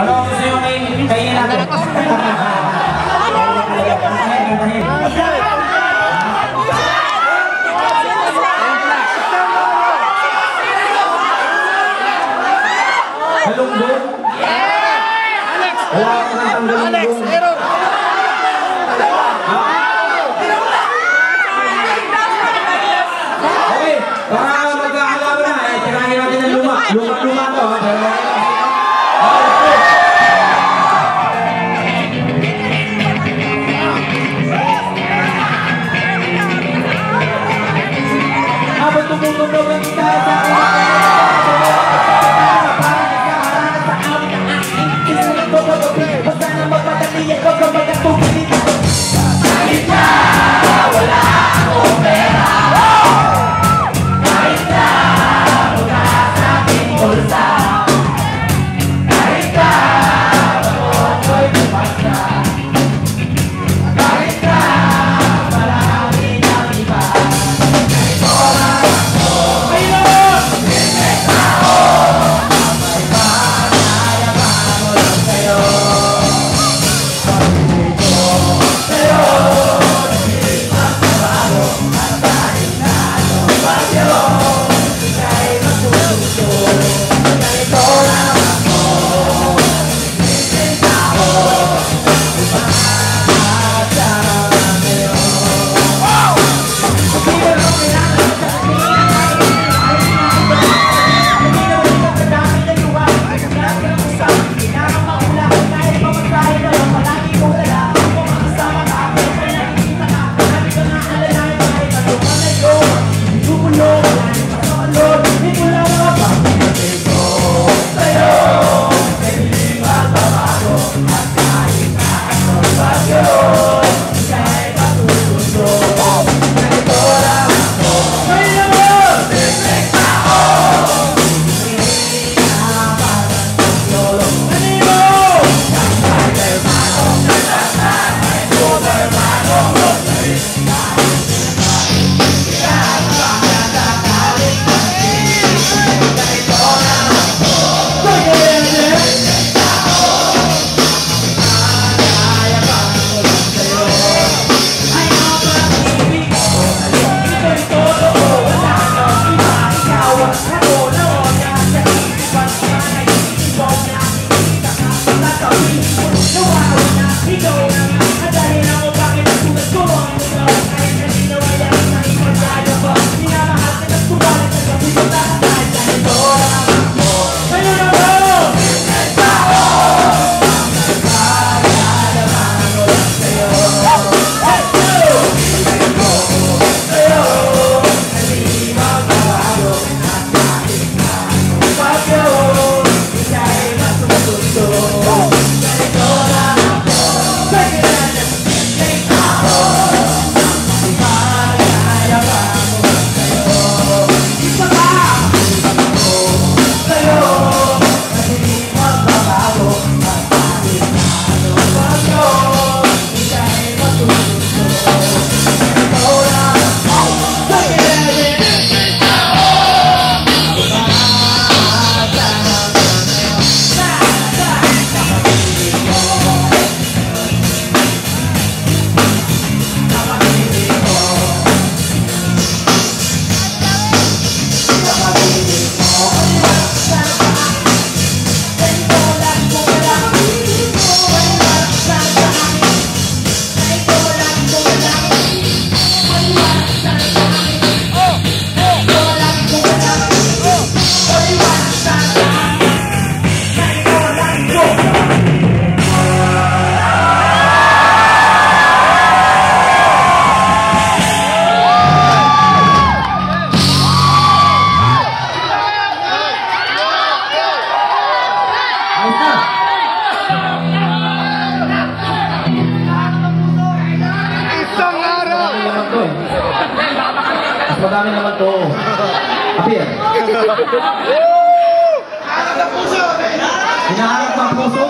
Ano ang gusto nyo kainin kainin natin? Halunggong? Wala ka nang halunggong. Okay, para magkakalaman na, eh, tirahin natin ng luma. Luma-luma? Madami naman to. Apir. Hinahanap ng puso.